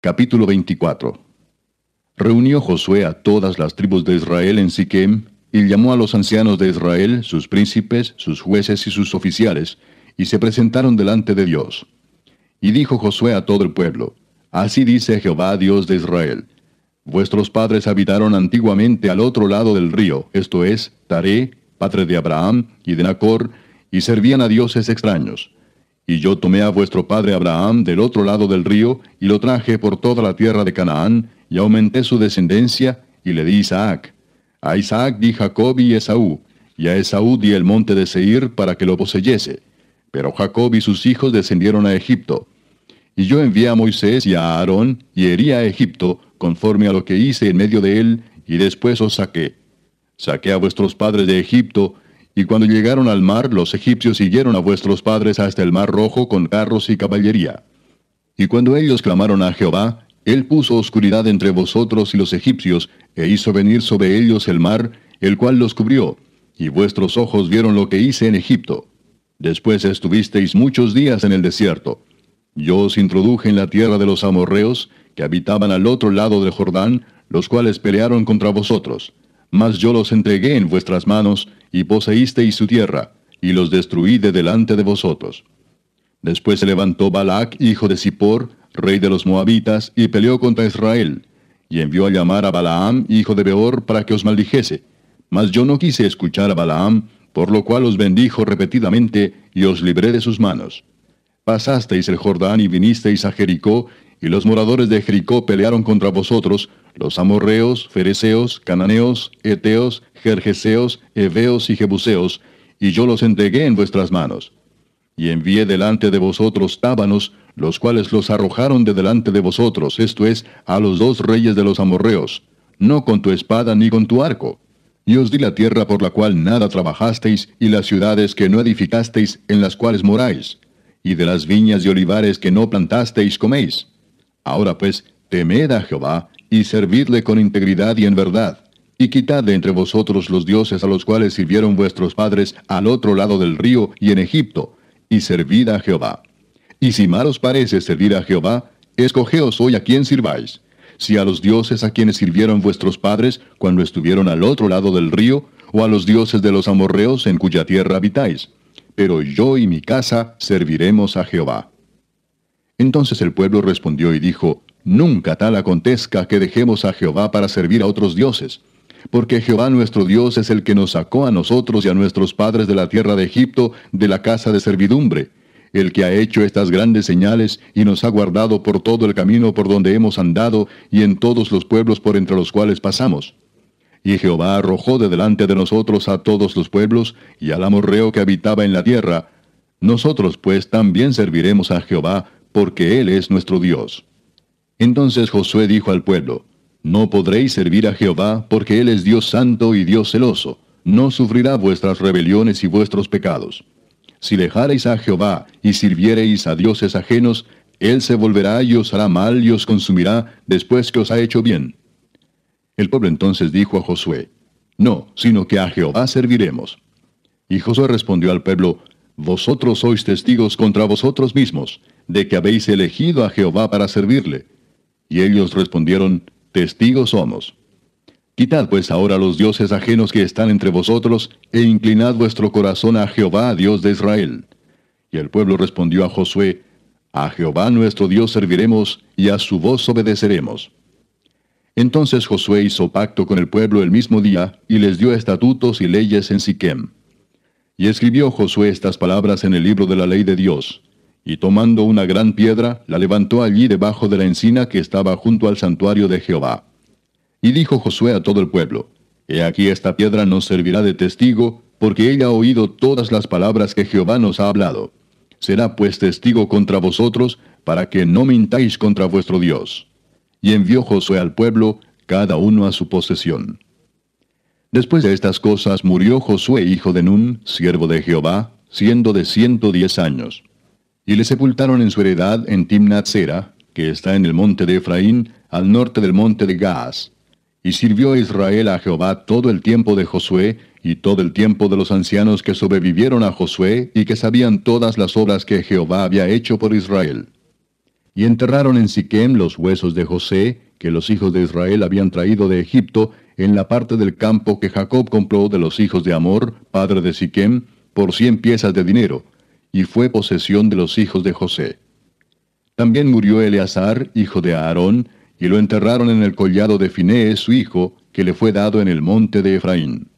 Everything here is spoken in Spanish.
Capítulo 24 Reunió Josué a todas las tribus de Israel en Siquem, y llamó a los ancianos de Israel, sus príncipes, sus jueces y sus oficiales, y se presentaron delante de Dios. Y dijo Josué a todo el pueblo, Así dice Jehová Dios de Israel, Vuestros padres habitaron antiguamente al otro lado del río, esto es, Taré, padre de Abraham y de Nacor, y servían a dioses extraños. Y yo tomé a vuestro padre Abraham del otro lado del río, y lo traje por toda la tierra de Canaán, y aumenté su descendencia, y le di Isaac. A Isaac di Jacob y Esaú, y a Esaú di el monte de Seir para que lo poseyese. Pero Jacob y sus hijos descendieron a Egipto. Y yo envié a Moisés y a Aarón, y herí a Egipto, conforme a lo que hice en medio de él, y después os saqué. Saqué a vuestros padres de Egipto, y cuando llegaron al mar, los egipcios siguieron a vuestros padres hasta el mar rojo con carros y caballería. Y cuando ellos clamaron a Jehová, él puso oscuridad entre vosotros y los egipcios, e hizo venir sobre ellos el mar, el cual los cubrió, y vuestros ojos vieron lo que hice en Egipto. Después estuvisteis muchos días en el desierto. Yo os introduje en la tierra de los amorreos, que habitaban al otro lado del Jordán, los cuales pelearon contra vosotros. Mas yo los entregué en vuestras manos, y poseísteis su tierra, y los destruí de delante de vosotros. Después se levantó Balac, hijo de Zippor, rey de los Moabitas, y peleó contra Israel, y envió a llamar a Balaam, hijo de Beor, para que os maldijese. Mas yo no quise escuchar a Balaam, por lo cual os bendijo repetidamente, y os libré de sus manos. Pasasteis el Jordán y vinisteis a Jericó, y los moradores de Jericó pelearon contra vosotros, los amorreos, fereceos, cananeos, eteos, jerjeseos, heveos y jebuseos, y yo los entregué en vuestras manos. Y envié delante de vosotros tábanos, los cuales los arrojaron de delante de vosotros, esto es, a los dos reyes de los amorreos, no con tu espada ni con tu arco. Y os di la tierra por la cual nada trabajasteis, y las ciudades que no edificasteis, en las cuales moráis, y de las viñas y olivares que no plantasteis coméis. Ahora pues, temed a Jehová, y servidle con integridad y en verdad, y quitad de entre vosotros los dioses a los cuales sirvieron vuestros padres al otro lado del río y en Egipto, y servid a Jehová. Y si mal os parece servir a Jehová, escogeos hoy a quién sirváis, si a los dioses a quienes sirvieron vuestros padres cuando estuvieron al otro lado del río, o a los dioses de los amorreos en cuya tierra habitáis. Pero yo y mi casa serviremos a Jehová. Entonces el pueblo respondió y dijo, Nunca tal acontezca que dejemos a Jehová para servir a otros dioses. Porque Jehová nuestro Dios es el que nos sacó a nosotros y a nuestros padres de la tierra de Egipto, de la casa de servidumbre, el que ha hecho estas grandes señales y nos ha guardado por todo el camino por donde hemos andado y en todos los pueblos por entre los cuales pasamos. Y Jehová arrojó de delante de nosotros a todos los pueblos y al amorreo que habitaba en la tierra. Nosotros pues también serviremos a Jehová, porque Él es nuestro Dios. Entonces Josué dijo al pueblo, No podréis servir a Jehová, porque Él es Dios santo y Dios celoso, no sufrirá vuestras rebeliones y vuestros pecados. Si dejareis a Jehová y sirviereis a dioses ajenos, Él se volverá y os hará mal y os consumirá después que os ha hecho bien. El pueblo entonces dijo a Josué, No, sino que a Jehová serviremos. Y Josué respondió al pueblo, Vosotros sois testigos contra vosotros mismos, de que habéis elegido a Jehová para servirle y ellos respondieron, Testigos somos. Quitad pues ahora los dioses ajenos que están entre vosotros, e inclinad vuestro corazón a Jehová, Dios de Israel. Y el pueblo respondió a Josué, A Jehová nuestro Dios serviremos, y a su voz obedeceremos. Entonces Josué hizo pacto con el pueblo el mismo día, y les dio estatutos y leyes en Siquem. Y escribió Josué estas palabras en el libro de la ley de Dios, y tomando una gran piedra, la levantó allí debajo de la encina que estaba junto al santuario de Jehová. Y dijo Josué a todo el pueblo, He aquí esta piedra nos servirá de testigo, porque ella ha oído todas las palabras que Jehová nos ha hablado. Será pues testigo contra vosotros, para que no mintáis contra vuestro Dios. Y envió Josué al pueblo, cada uno a su posesión. Después de estas cosas murió Josué hijo de Nun, siervo de Jehová, siendo de ciento diez años. Y le sepultaron en su heredad en Timnat que está en el monte de Efraín, al norte del monte de Gaas. Y sirvió Israel a Jehová todo el tiempo de Josué, y todo el tiempo de los ancianos que sobrevivieron a Josué, y que sabían todas las obras que Jehová había hecho por Israel. Y enterraron en Siquem los huesos de José, que los hijos de Israel habían traído de Egipto, en la parte del campo que Jacob compró de los hijos de Amor, padre de Siquem, por cien piezas de dinero, y fue posesión de los hijos de José. También murió Eleazar, hijo de Aarón, y lo enterraron en el collado de Finés, su hijo, que le fue dado en el monte de Efraín.